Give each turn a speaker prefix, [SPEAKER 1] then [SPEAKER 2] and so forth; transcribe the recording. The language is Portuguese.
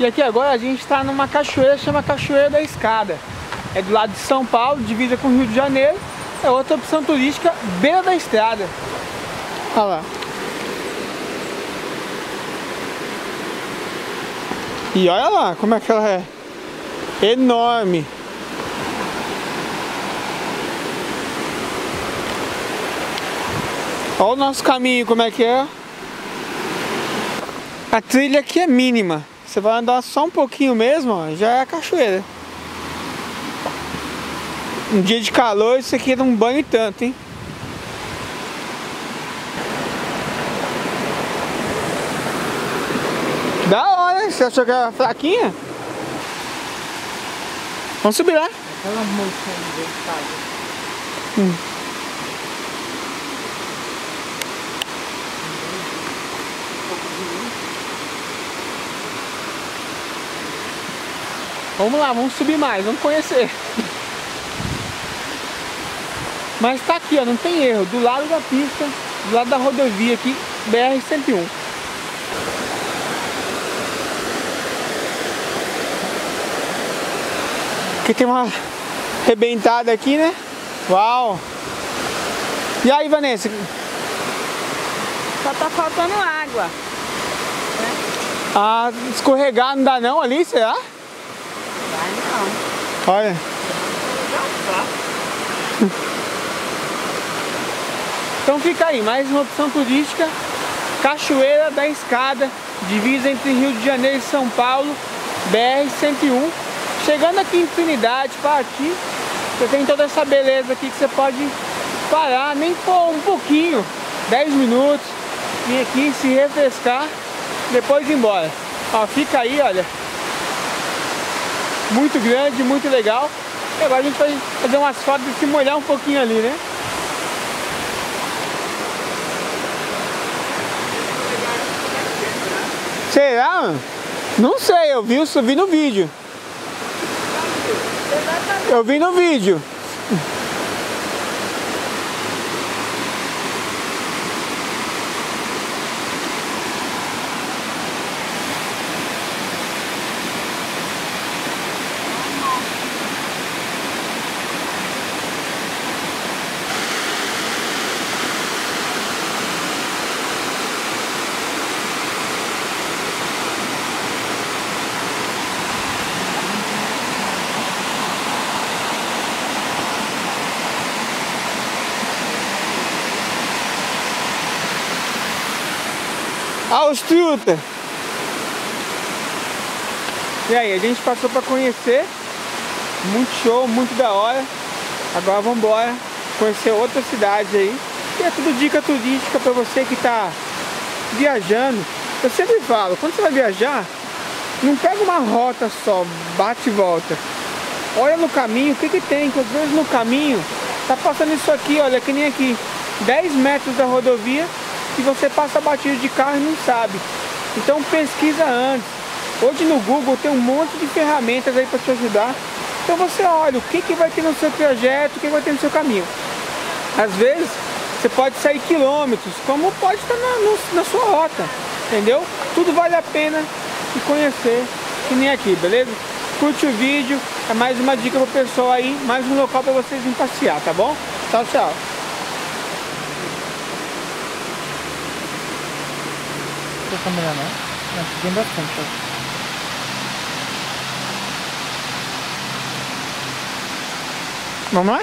[SPEAKER 1] E aqui agora a gente está numa cachoeira, chama Cachoeira da Escada. É do lado de São Paulo, divisa com o Rio de Janeiro. É outra opção turística, beira da estrada. Olha lá. E olha lá como é que ela é. Enorme. Olha o nosso caminho como é que é. A trilha aqui é mínima. Você vai andar só um pouquinho mesmo, ó, já é a cachoeira. Um dia de calor, isso aqui dá um banho e tanto, hein? Da hora, você achou que era fraquinha? Vamos subir lá.
[SPEAKER 2] Aquela moça de casa.
[SPEAKER 1] Hum. Vamos lá, vamos subir mais, vamos conhecer. Mas tá aqui, ó, não tem erro, do lado da pista, do lado da rodovia aqui, BR-101. Aqui tem uma arrebentada aqui, né? Uau! E aí, Vanessa?
[SPEAKER 2] Só tá faltando água.
[SPEAKER 1] Ah, escorregar não dá não ali, será? Olha. Então fica aí, mais uma opção turística, Cachoeira da Escada, divisa entre Rio de Janeiro e São Paulo, BR-101. Chegando aqui em Trinidade, Paraty, você tem toda essa beleza aqui que você pode parar, nem for um pouquinho, 10 minutos, vir aqui se refrescar, depois ir embora. Ó, fica aí, olha, muito grande, muito legal. E agora a gente vai fazer umas fotos e se molhar um pouquinho ali, né? Será? Não sei, eu vi, eu vi no vídeo. Eu vi no vídeo. Aos truta! E aí, a gente passou para conhecer, muito show, muito da hora. Agora vamos embora conhecer outra cidade aí. E é tudo dica turística para você que está viajando. Eu sempre falo, quando você vai viajar, não pega uma rota só, bate e volta. Olha no caminho, o que que tem, que às vezes no caminho tá passando isso aqui, olha, que nem aqui, 10 metros da rodovia, que você passa batido de carro e não sabe. Então pesquisa antes. Hoje no Google tem um monte de ferramentas aí para te ajudar. Então você olha o que, que vai ter no seu trajeto, o que vai ter no seu caminho. Às vezes você pode sair quilômetros, como pode estar na, no, na sua rota, entendeu? Tudo vale a pena de conhecer, que nem aqui, beleza? Curte o vídeo, é mais uma dica pro pessoal aí, mais um local para vocês virem passear, tá bom? Tchau, tchau.
[SPEAKER 2] Essa mulher não. Não, tem bastante. ó.
[SPEAKER 1] Vamos lá?